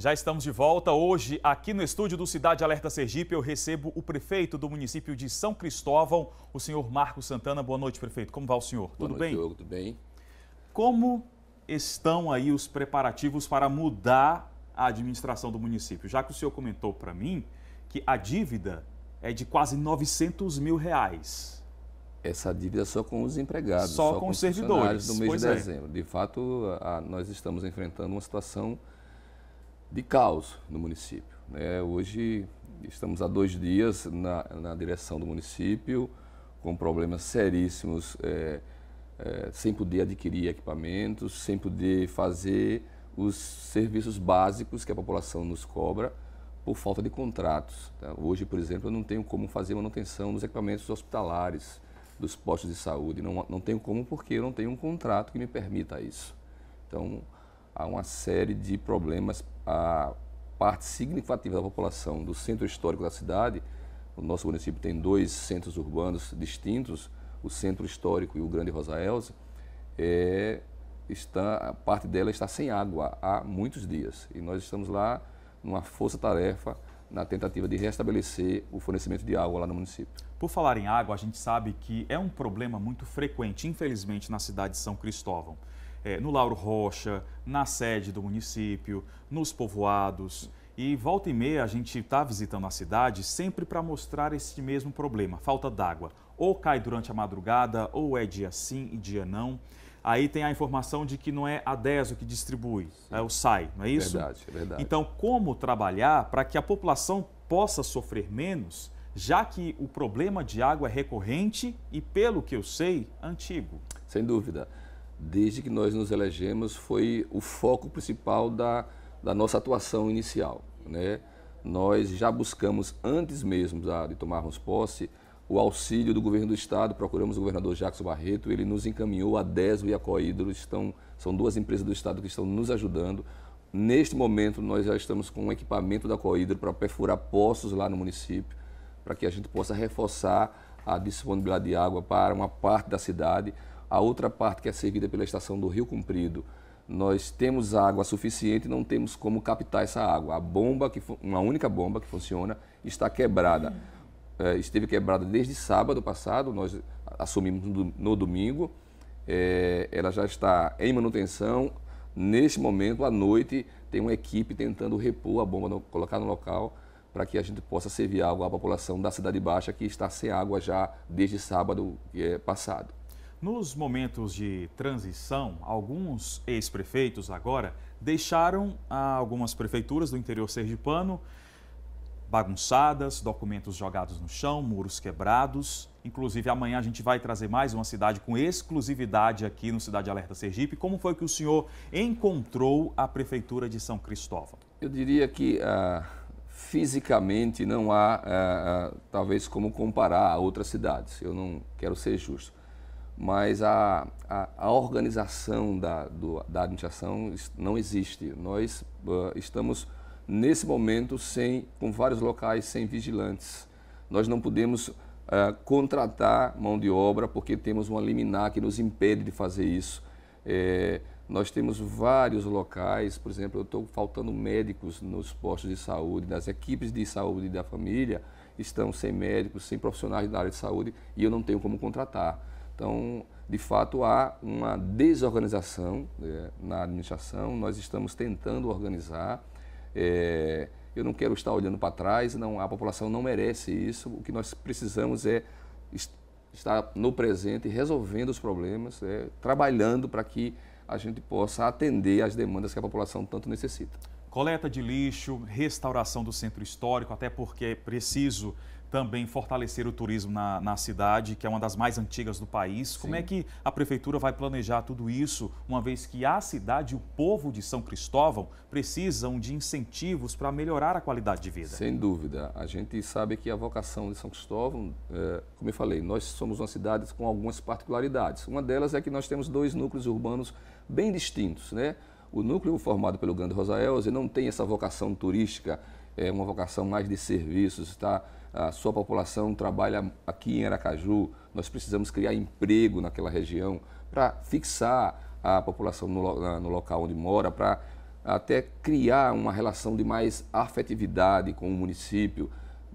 Já estamos de volta. Hoje, aqui no estúdio do Cidade Alerta Sergipe, eu recebo o prefeito do município de São Cristóvão, o senhor Marcos Santana. Boa noite, prefeito. Como vai o senhor? Boa tudo noite, bem? Diogo, tudo bem. Como estão aí os preparativos para mudar a administração do município? Já que o senhor comentou para mim que a dívida é de quase 900 mil reais. Essa dívida é só com os empregados, Só só, com com os servidores, no mês pois de é. dezembro. De fato, a- nós estamos enfrentando uma situação de caos no município. né? Hoje estamos há dois dias na, na direção do município com problemas seríssimos, é, é, sem poder adquirir equipamentos, sem poder fazer os serviços básicos que a população nos cobra por falta de contratos. tá? Hoje, por exemplo, eu não tenho como fazer manutenção dos equipamentos hospitalares, dos postos de saúde. Não, não tenho como porque eu não tenho um contrato que me permita isso. Então, há uma série de problemas. A parte significativa da população do centro histórico da cidade, o nosso município tem dois centros urbanos distintos, o centro histórico e o Grande Rosaelza, é, está, a parte dela está sem água há muitos dias. E nós estamos lá numa força-tarefa na tentativa de restabelecer o fornecimento de água lá no município. Por falar em água, a gente sabe que é um problema muito frequente, infelizmente, na cidade de São Cristóvão. É, no Lauro Rocha, na sede do município, nos povoados. E volta e meia a gente está visitando a cidade sempre para mostrar esse mesmo problema, falta d'água. Ou cai durante a madrugada, ou é dia sim e dia não. Aí tem a informação de que não é a DESO que distribui, é o SAI, não é isso? Verdade, é verdade. Então, como trabalhar para que a população possa sofrer menos, já que o problema de água é recorrente e, pelo que eu sei, antigo? Sem dúvida. Desde que nós nos elegemos, foi o foco principal da, da nossa atuação inicial. Né? Nós já buscamos, antes mesmo de tomarmos posse, o auxílio do governo do estado, procuramos o governador Jackson Barreto, ele nos encaminhou a DESO e a Coídro, estão, são duas empresas do estado que estão nos ajudando. Neste momento, nós já estamos com um equipamento da Coídro para perfurar poços lá no município, para que a gente possa reforçar a disponibilidade de água para uma parte da cidade. A outra parte que é servida pela estação do Rio Comprido, nós temos água suficiente e não temos como captar essa água. A bomba, que uma única bomba que funciona, está quebrada. Eh, esteve quebrada desde sábado passado, nós assumimos no, do- no domingo. Eh, ela já está em manutenção. Neste momento, à noite, tem uma equipe tentando repor a bomba, no- colocar no local, para que a gente possa servir água à população da Cidade Baixa, que está sem água já desde sábado eh, passado. Nos momentos de transição, alguns ex-prefeitos agora deixaram ah, algumas prefeituras do interior sergipano bagunçadas, documentos jogados no chão, muros quebrados. Inclusive, amanhã a gente vai trazer mais uma cidade com exclusividade aqui no Cidade Alerta Sergipe. Como foi que o senhor encontrou a prefeitura de São Cristóvão? Eu diria que ah, fisicamente não há, ah, talvez, como comparar a outras cidades. Eu não quero ser justo. Mas a, a, a organização da, do- da administração não existe. Nós ah, estamos, nesse momento, sem, com vários locais sem vigilantes. Nós não podemos ah, contratar mão de obra porque temos uma liminar que nos impede de fazer isso. É, nós temos vários locais, por exemplo, eu estou faltando médicos nos postos de saúde, nas equipes de saúde da família estão sem médicos, sem profissionais da área de saúde e eu não tenho como contratar. Então, de fato, há uma desorganização eh, na administração, nós estamos tentando organizar. Eh, eu não quero estar olhando para trás, não, a população não merece isso. O que nós precisamos é est- estar no presente, resolvendo os problemas, eh, trabalhando para que a gente possa atender às demandas que a população tanto necessita. Coleta de lixo, restauração do centro histórico, até porque é preciso também fortalecer o turismo na, na cidade, que é uma das mais antigas do país. Como é que a prefeitura vai planejar tudo isso, uma vez que a cidade e o povo de São Cristóvão precisam de incentivos para melhorar a qualidade de vida? Sem dúvida. A gente sabe que a vocação de São Cristóvão, é, como eu falei, nós somos uma cidade com algumas particularidades. Uma delas é que nós temos dois núcleos urbanos bem distintos. Né? O núcleo formado pelo Grande Rosaelze não tem essa vocação turística, é uma vocação mais de serviços. Tá? A sua população trabalha aqui em Aracaju, nós precisamos criar emprego naquela região para fixar a população no, no local onde mora, para até criar uma relação de mais afetividade com o município,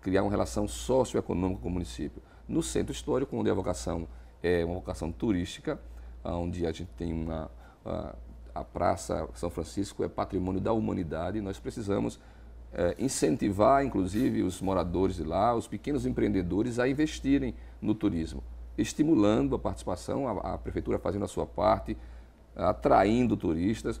criar uma relação socioeconômica com o município. No centro histórico, onde a vocação é uma vocação turística, onde a gente tem uma, a, a Praça São Francisco é patrimônio da humanidade, nós precisamos é, incentivar, inclusive, os moradores de lá, os pequenos empreendedores a investirem no turismo, estimulando a participação, a, a prefeitura fazendo a sua parte, atraindo turistas,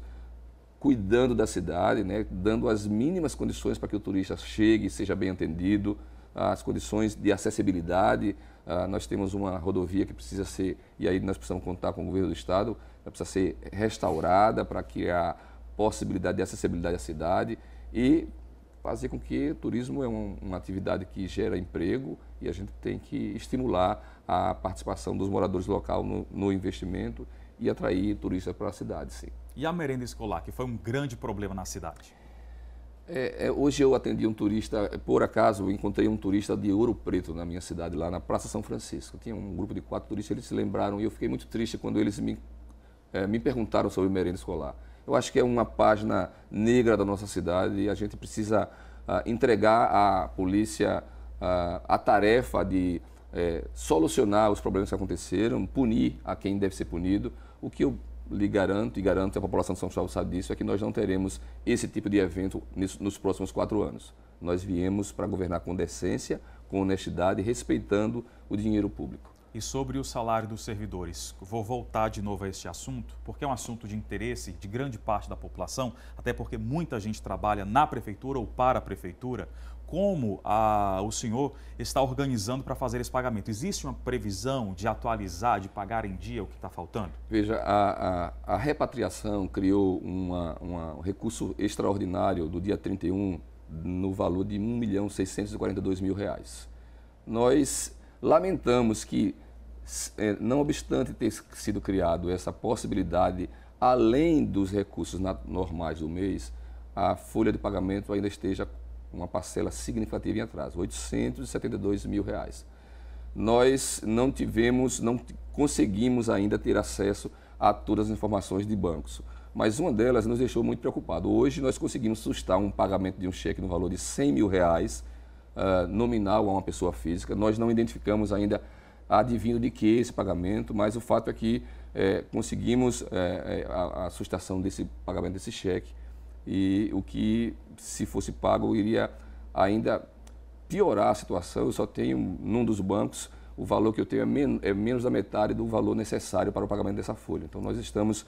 cuidando da cidade, né, dando as mínimas condições para que o turista chegue e seja bem atendido, as condições de acessibilidade. Uh, nós temos uma rodovia que precisa ser, e aí nós precisamos contar com o governo do estado, precisa ser restaurada para que a possibilidade de acessibilidade à cidade e fazer com que o turismo é um, uma atividade que gera emprego e a gente tem que estimular a participação dos moradores local no, no investimento e atrair turistas para a cidade, sim. E a merenda escolar, que foi um grande problema na cidade? É, é, hoje eu atendi um turista, por acaso encontrei um turista de Ouro Preto na minha cidade, lá na Praça São Francisco. Tinha um grupo de quatro turistas, eles se lembraram e eu fiquei muito triste quando eles me, é, me perguntaram sobre merenda escolar. Eu acho que é uma página negra da nossa cidade e a gente precisa uh, entregar à polícia uh, a tarefa de uh, solucionar os problemas que aconteceram, punir a quem deve ser punido. O que eu lhe garanto e garanto a população de São Paulo sabe disso é que nós não teremos esse tipo de evento nos próximos quatro anos. Nós viemos para governar com decência, com honestidade, respeitando o dinheiro público. E sobre o salário dos servidores, vou voltar de novo a este assunto, porque é um assunto de interesse de grande parte da população, até porque muita gente trabalha na prefeitura ou para a prefeitura como a, o senhor está organizando para fazer esse pagamento? Existe uma previsão de atualizar, de pagar em dia o que está faltando? Veja, a, a, a repatriação criou uma, uma, um recurso extraordinário do dia 31 no valor de R$ 1 milhão 642 mil reais. Nós lamentamos que, não obstante ter sido criado essa possibilidade, além dos recursos normais do mês, a folha de pagamento ainda esteja uma parcela significativa em atraso, 872 mil reais. Nós não tivemos, não conseguimos ainda ter acesso a todas as informações de bancos, mas uma delas nos deixou muito preocupado. Hoje nós conseguimos sustar um pagamento de um cheque no valor de 100 mil reais, uh, nominal a uma pessoa física. Nós não identificamos ainda advindo de que esse pagamento, mas o fato é que é, conseguimos é, a, a sustação desse pagamento desse cheque e o que, se fosse pago, iria ainda piorar a situação. Eu só tenho, num dos bancos, o valor que eu tenho é, men é menos da metade do valor necessário para o pagamento dessa folha. Então, nós estamos,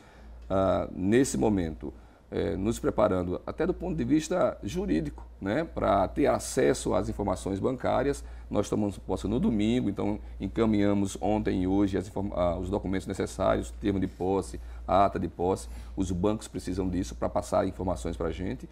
ah, nesse momento, é, nos preparando até do ponto de vista jurídico, né, para ter acesso às informações bancárias. Nós tomamos posse no domingo, então encaminhamos ontem e hoje ah, os documentos necessários, termo de posse, ata de posse. Os bancos precisam disso para passar informações para a gente.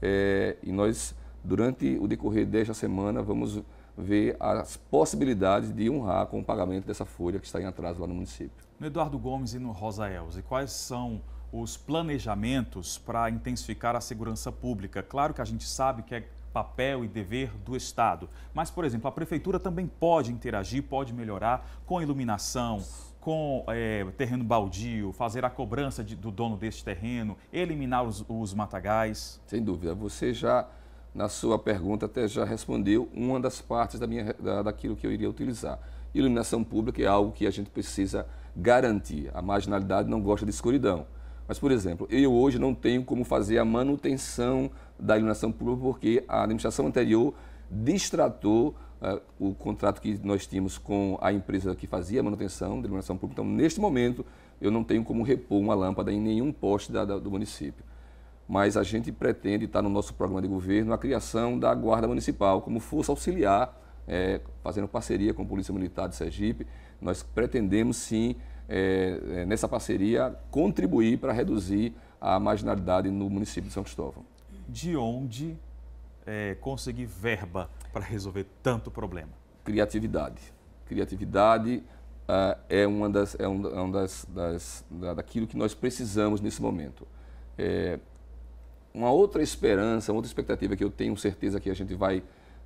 É, e nós, durante o decorrer desta semana, vamos ver as possibilidades de honrar com o pagamento dessa folha que está em atraso lá no município. No Eduardo Gomes e no Rosa Elza, quais são os planejamentos para intensificar a segurança pública. Claro que a gente sabe que é papel e dever do Estado, mas, por exemplo, a Prefeitura também pode interagir, pode melhorar com iluminação, com é, terreno baldio, fazer a cobrança de, do dono deste terreno, eliminar os, os matagais. Sem dúvida. Você já, na sua pergunta, até já respondeu uma das partes da minha, da, daquilo que eu iria utilizar. Iluminação pública é algo que a gente precisa garantir. A marginalidade não gosta de escuridão. Mas, por exemplo, eu hoje não tenho como fazer a manutenção da iluminação pública porque a administração anterior distratou uh, o contrato que nós tínhamos com a empresa que fazia a manutenção da iluminação pública. Então, neste momento, eu não tenho como repor uma lâmpada em nenhum poste da, da, do município. Mas a gente pretende, estar no nosso programa de governo, a criação da Guarda Municipal como força auxiliar, é, fazendo parceria com a Polícia Militar de Sergipe. Nós pretendemos, sim, é, é, nessa parceria, contribuir para reduzir a marginalidade no município de São Cristóvão. De onde é, conseguir verba para resolver tanto problema? Criatividade. Criatividade uh, é uma das, é um, é um das, das da, daquilo que nós precisamos nesse momento. É, uma outra esperança, uma outra expectativa que eu tenho certeza que a gente vai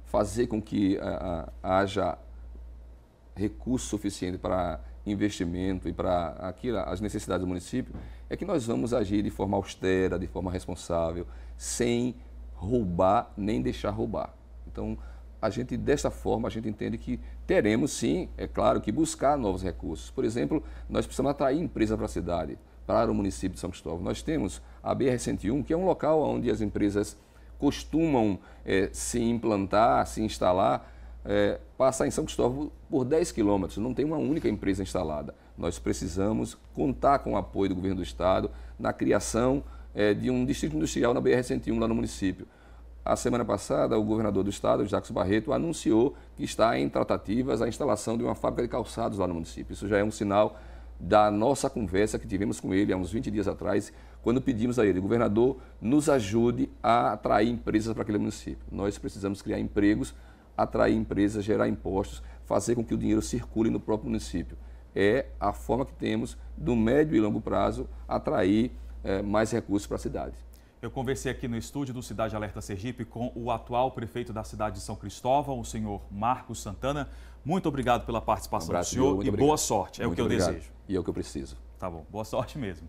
fazer com que uh, uh, haja recurso suficiente para investimento e para as necessidades do município, é que nós vamos agir de forma austera, de forma responsável, sem roubar nem deixar roubar. Então, a gente desta forma a gente entende que teremos sim, é claro, que buscar novos recursos. Por exemplo, nós precisamos atrair empresas para a cidade, para o município de São Cristóvão. Nós temos a BR-101, que é um local onde as empresas costumam é, se implantar, se instalar, é, passar em São Cristóvão por 10 quilômetros. Não tem uma única empresa instalada. Nós precisamos contar com o apoio do governo do estado na criação é, de um distrito industrial na BR-101 lá no município. A semana passada, o governador do estado, Jacques Barreto, anunciou que está em tratativas a instalação de uma fábrica de calçados lá no município. Isso já é um sinal da nossa conversa que tivemos com ele há uns 20 dias atrás, quando pedimos a ele, governador, nos ajude a atrair empresas para aquele município. Nós precisamos criar empregos, atrair empresas, gerar impostos, fazer com que o dinheiro circule no próprio município. É a forma que temos, do médio e longo prazo, atrair é, mais recursos para a cidade. Eu conversei aqui no estúdio do Cidade Alerta Sergipe com o atual prefeito da cidade de São Cristóvão, o senhor Marcos Santana. Muito obrigado pela participação um do senhor e obrigado. boa sorte. É muito o que eu obrigado. desejo. E é o que eu preciso. Tá bom, boa sorte mesmo.